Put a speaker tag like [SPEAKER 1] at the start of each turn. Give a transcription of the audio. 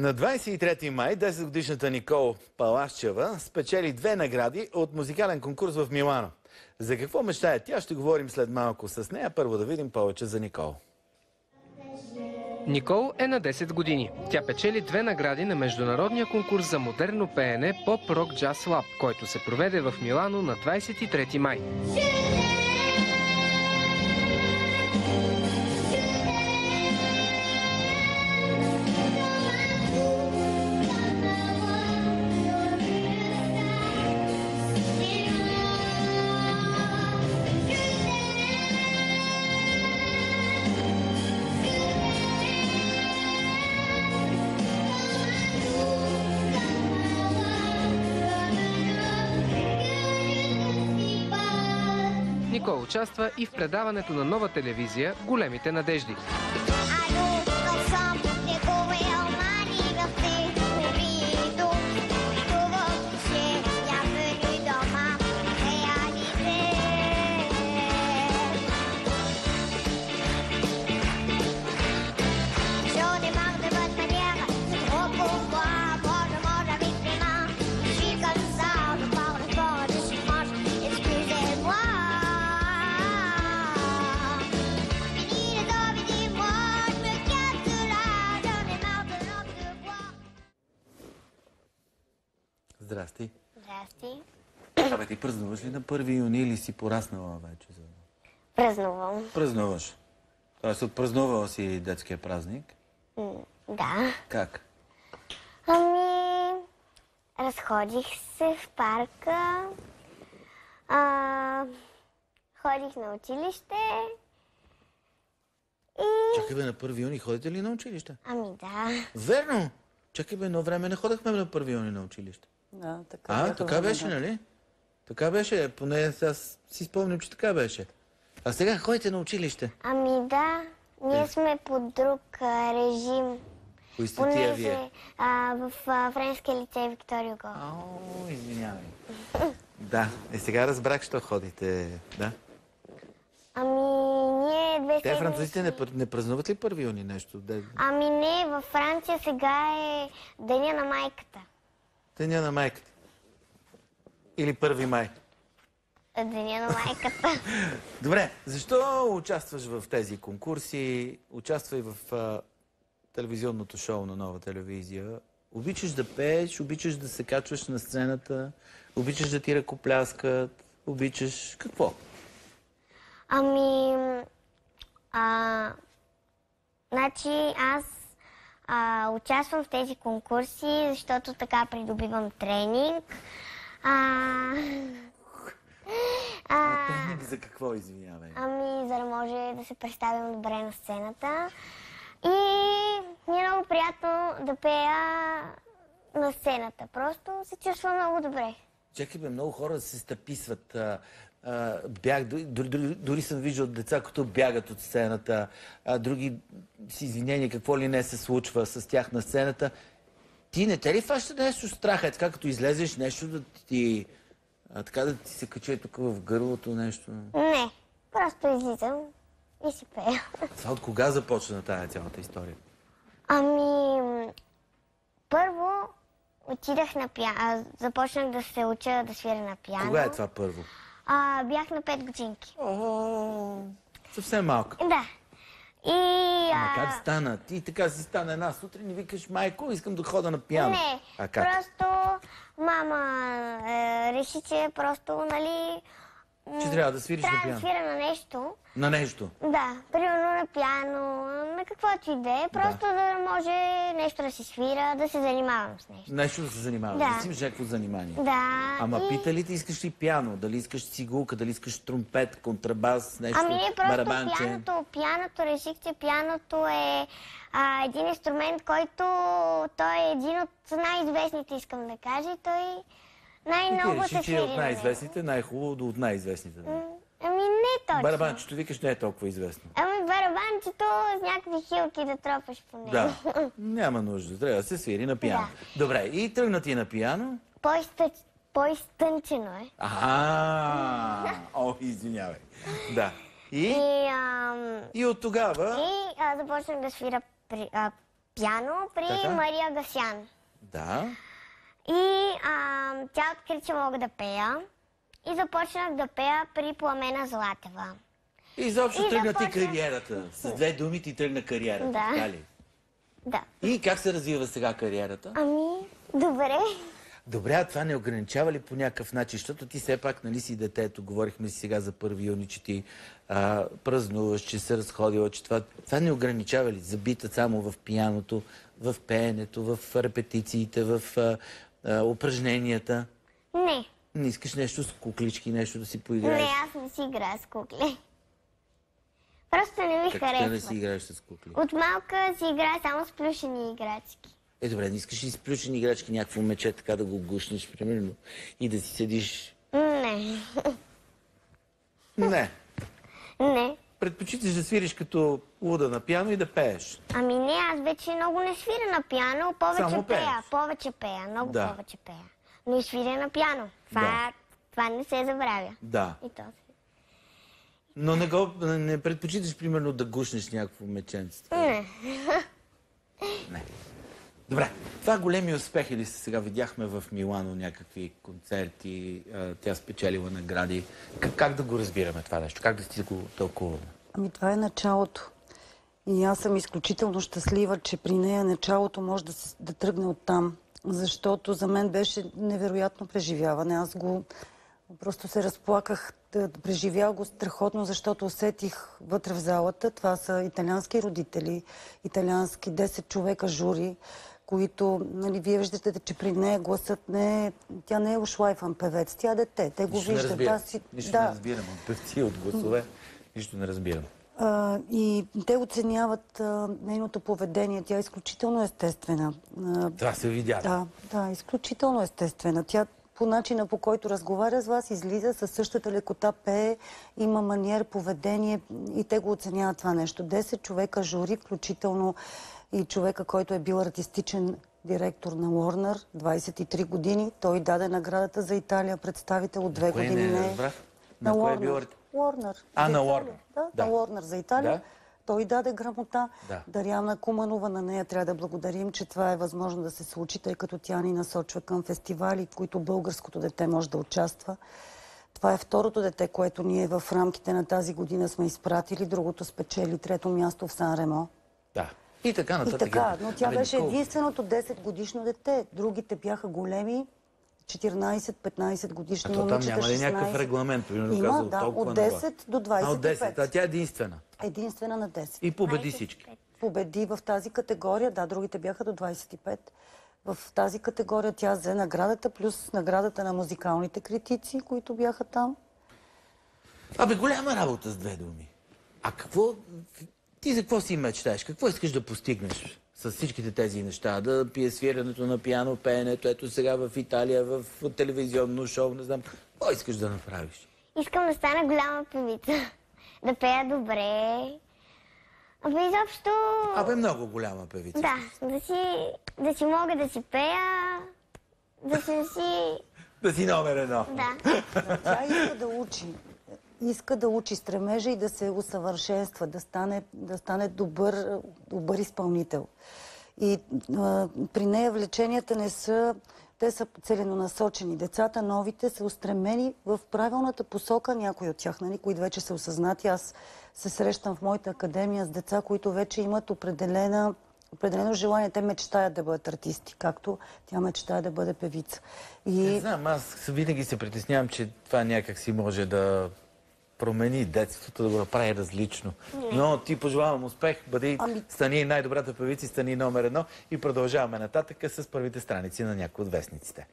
[SPEAKER 1] На 23 май 10-годишната Никол Палашчева спечели две награди от музикален конкурс в Милано. За какво мечтае тя, ще говорим след малко с нея. Първо да видим повече за Никол.
[SPEAKER 2] Никол е на 10 години. Тя печели две награди на международния конкурс за модерно пеене Pop Rock Jazz Lab, който се проведе в Милано на 23 май. Никол участва и в предаването на нова телевизия «Големите надежди».
[SPEAKER 1] Здрасти.
[SPEAKER 3] Здрасти.
[SPEAKER 1] Абе, ти празнуваш ли на 1 юни или си пораснала вече? За...
[SPEAKER 3] Празнувам.
[SPEAKER 1] Празнуваш. Тоест, отпразнувала си детския празник.
[SPEAKER 3] М, Да.
[SPEAKER 1] Как?
[SPEAKER 3] Ами, разходих се в парка, а, ходих на училище и...
[SPEAKER 1] Чакай бе, на 1 юни ходите ли на училище?
[SPEAKER 3] Ами да.
[SPEAKER 1] Верно! Чакай бе, едно време не ходехме на 1 юни на училище.
[SPEAKER 4] Да, така
[SPEAKER 1] А,
[SPEAKER 4] бяха
[SPEAKER 1] така
[SPEAKER 4] времена.
[SPEAKER 1] беше, нали? Така беше, поне аз си спомням, че така беше. А сега ходите на училище.
[SPEAKER 3] Ами да, ние сме под друг а, режим.
[SPEAKER 1] Кои сте тия вие?
[SPEAKER 3] А, в а, френския лицей Виктория Гол.
[SPEAKER 1] Ау, извинявай. Да, е сега разбрах, що ходите. Да.
[SPEAKER 3] Ами, ние две
[SPEAKER 1] Те французите не, не празнуват ли 1 юни нещо?
[SPEAKER 3] Ами не, във Франция сега е Деня на майката.
[SPEAKER 1] Деня на майката. Или 1 май.
[SPEAKER 3] Деня на майката.
[SPEAKER 1] Добре, защо участваш в тези конкурси? Участвай в а, телевизионното шоу на нова телевизия. Обичаш да пееш, обичаш да се качваш на сцената, обичаш да ти ръкопляскат, обичаш какво?
[SPEAKER 3] Ами, а, значи аз а, участвам в тези конкурси, защото така придобивам тренинг. А, а,
[SPEAKER 1] Техник за какво, извинявай?
[SPEAKER 3] ами, за да може да се представям добре на сцената. И ми е много приятно да пея на сцената. Просто се чувствам много добре.
[SPEAKER 1] Чакай бе, много хора се стъписват. А, бяг, дори, дори, дори съм виждал деца, които бягат от сцената, а, други с извинение какво ли не се случва с тях на сцената. Ти не те ли фаща нещо страха? Е така като излезеш нещо да ти... А, така да ти се качи тук в гърлото нещо.
[SPEAKER 3] Не, просто излизам и си пея.
[SPEAKER 1] Това от кога започна тая цялата история?
[SPEAKER 3] Ами, първо отидах на пиано. Започнах да се уча да свиря на пиано.
[SPEAKER 1] Кога е това първо?
[SPEAKER 3] А, бях на 5 годинки.
[SPEAKER 1] О, съвсем малко.
[SPEAKER 3] Да. И...
[SPEAKER 1] Ама
[SPEAKER 3] а,
[SPEAKER 1] как стана? Ти така си стана една сутрин и викаш, майко, искам да хода на пиано.
[SPEAKER 3] Не,
[SPEAKER 1] А как?
[SPEAKER 3] просто мама е, реши, че просто, нали...
[SPEAKER 1] Че трябва да свириш на
[SPEAKER 3] трябва
[SPEAKER 1] пиано.
[SPEAKER 3] да свиря на нещо.
[SPEAKER 1] На нещо.
[SPEAKER 3] Да, примерно на пиано, на каквото и да е, просто да може нещо да се свира, да се занимавам с нещо.
[SPEAKER 1] Нещо да се занимаваш,
[SPEAKER 3] Да.
[SPEAKER 1] да, си имаш някакво занимание.
[SPEAKER 3] Да.
[SPEAKER 1] Ама
[SPEAKER 3] и...
[SPEAKER 1] пита ли ти искаш ли пиано? Дали искаш цигулка, дали искаш тромпет, контрабас, нещо,
[SPEAKER 3] Ами не, просто
[SPEAKER 1] барабанче?
[SPEAKER 3] пианото, пианото, реших, че пианото е а, един инструмент, който той е един от най-известните, искам да кажа. и Той най-много се
[SPEAKER 1] че е от най-известните, най-хубаво до от най-известните.
[SPEAKER 3] Ами не точно.
[SPEAKER 1] Барабанчето викаш не е толкова известно.
[SPEAKER 3] Ами барабанчето с някакви хилки да тропаш по него.
[SPEAKER 1] Да, няма нужда. Трябва да се свири на пиано. Добре, и тръгна ти на пиано.
[SPEAKER 3] По-изтънчено е.
[SPEAKER 1] А, о, извинявай. Да. И,
[SPEAKER 3] И, ам,
[SPEAKER 1] и от тогава...
[SPEAKER 3] и а, започнах да свира при, а, пяно при
[SPEAKER 1] Така.
[SPEAKER 3] Мария Гасян.
[SPEAKER 1] Да.
[SPEAKER 3] И а, тя откри, че мога да пея. И започнах да пея при Пламена Златева.
[SPEAKER 1] И изобщо тръгна ти
[SPEAKER 3] започна-
[SPEAKER 1] кариерата. С две думи ти тръгна кариерата.
[SPEAKER 3] Да.
[SPEAKER 1] така ли?
[SPEAKER 3] Да.
[SPEAKER 1] И как се развива сега кариерата?
[SPEAKER 3] Ами, добре.
[SPEAKER 1] Добре, а това не ограничава ли по някакъв начин? Защото ти все пак, нали си детето, говорихме си сега за 1 юни, че ти а, празнуваш, че се разходила, че това, това не ограничава ли? Забита само в пияното, в пеенето, в репетициите, в а, а, упражненията.
[SPEAKER 3] Не.
[SPEAKER 1] Не искаш нещо с куклички, нещо да си
[SPEAKER 3] Не,
[SPEAKER 1] поиграеш?
[SPEAKER 3] аз не си играя с кукли. Просто не ми
[SPEAKER 1] Как така не
[SPEAKER 3] харесва.
[SPEAKER 1] си играеш с кукли?
[SPEAKER 3] От малка си играя само с плюшени играчки.
[SPEAKER 1] Е, добре, не искаш ли с плюшени играчки някакво мече, така да го гушнеш, примерно, и да си седиш...
[SPEAKER 3] Не.
[SPEAKER 1] Не.
[SPEAKER 3] Не.
[SPEAKER 1] Предпочиташ да свириш като луда на пиано и да пееш.
[SPEAKER 3] Ами не, аз вече много не свиря на пиано, повече
[SPEAKER 1] Само пееш.
[SPEAKER 3] пея. Повече пея, много
[SPEAKER 1] Да.
[SPEAKER 3] повече пея. Но и свиря на пиано. Това, това не се забравя.
[SPEAKER 1] Да.
[SPEAKER 3] И то се.
[SPEAKER 1] Но не, го, не предпочиташ, примерно, да гушнеш някакво меченце.
[SPEAKER 3] Не.
[SPEAKER 1] Не. Добре. Това големи успехи ли сега? Видяхме в Милано някакви концерти, тя спечелила награди. Как, как да го разбираме това нещо? Как да си го тълкуваме?
[SPEAKER 4] Ами това е началото. И аз съм изключително щастлива, че при нея началото може да, да тръгне оттам. Защото за мен беше невероятно преживяване. Аз го просто се разплаках. Преживях го страхотно, защото усетих вътре в залата. Това са италиански родители, италиански 10 човека жури, които, нали, вие виждате, че при нея гласът не е... Тя не е ушлайфан певец, тя е дете. Те го
[SPEAKER 1] Нищо не
[SPEAKER 4] виждат.
[SPEAKER 1] разбирам.
[SPEAKER 4] Аз си-
[SPEAKER 1] Нищо
[SPEAKER 4] да.
[SPEAKER 1] не разбирам от певци, от гласове. Нищо не разбирам.
[SPEAKER 4] А, и те оценяват а, нейното поведение. Тя е изключително естествена. А,
[SPEAKER 1] Това се видя.
[SPEAKER 4] да, да, изключително естествена. Тя по начина по който разговаря с вас, излиза със същата лекота, пее, има маниер, поведение и те го оценяват това нещо. 10 човека жури, включително и човека, който е бил артистичен директор на Уорнер, 23 години. Той даде наградата за Италия, представител от две години.
[SPEAKER 1] не
[SPEAKER 4] не е.
[SPEAKER 1] разбрах? На кое е бил. А,
[SPEAKER 4] за
[SPEAKER 1] на. Уорнер.
[SPEAKER 4] Да,
[SPEAKER 1] Да.
[SPEAKER 4] на Уорнер за Италия.
[SPEAKER 1] Да.
[SPEAKER 4] Той даде грамота.
[SPEAKER 1] Да.
[SPEAKER 4] Даряна Куманова, на нея трябва да благодарим, че това е възможно да се случи, тъй като тя ни насочва към фестивали, в които българското дете може да участва. Това е второто дете, което ние в рамките на тази година сме изпратили. Другото спечели трето място в Сан Ремо.
[SPEAKER 1] Да. И така
[SPEAKER 4] И
[SPEAKER 1] нататък.
[SPEAKER 4] така, но тя
[SPEAKER 1] Абе,
[SPEAKER 4] беше
[SPEAKER 1] Никол,
[SPEAKER 4] единственото 10 годишно дете. Другите бяха големи, 14-15 годишни
[SPEAKER 1] А то там
[SPEAKER 4] момичета,
[SPEAKER 1] няма ли
[SPEAKER 4] 16.
[SPEAKER 1] някакъв регламент?
[SPEAKER 4] Има,
[SPEAKER 1] казал,
[SPEAKER 4] да, от
[SPEAKER 1] на
[SPEAKER 4] 10
[SPEAKER 1] глас.
[SPEAKER 4] до
[SPEAKER 1] А, от 10.
[SPEAKER 4] 25.
[SPEAKER 1] А тя е единствена.
[SPEAKER 4] Единствена на 10
[SPEAKER 1] И победи всички.
[SPEAKER 4] победи в тази категория. Да, другите бяха до 25. В тази категория тя взе наградата, плюс наградата на музикалните критици, които бяха там.
[SPEAKER 1] Абе, голяма работа с две думи. А какво... Ти за какво си мечтаеш? Какво искаш да постигнеш с всичките тези неща? Да пие свирането на пиано, пеенето, ето сега в Италия, в телевизионно шоу, не знам. Какво искаш да направиш?
[SPEAKER 3] Искам да стана голяма певица. Да пея добре. Абе, изобщо...
[SPEAKER 1] Абе, много голяма певица.
[SPEAKER 3] Да, да си, да си мога да си пея, да съм си...
[SPEAKER 1] Да си номер едно.
[SPEAKER 3] Да.
[SPEAKER 4] Тя иска да учи. Иска да учи стремежа и да се усъвършенства, да стане, да стане добър, добър изпълнител. И а, при нея влеченията не са, те са целенасочени. Децата, новите, са устремени в правилната посока, някои от тях, нали, които вече са осъзнати. Аз се срещам в моята академия с деца, които вече имат определена определено желание. Те мечтаят да бъдат артисти, както тя мечтая да бъде певица. И
[SPEAKER 1] Не знам, аз винаги се притеснявам, че това някак си може да промени детството, да го направи различно. Но ти пожелавам успех, бъди,
[SPEAKER 4] Ами-
[SPEAKER 1] стани най-добрата певица, стани номер едно и продължаваме нататък с първите страници на някои от вестниците.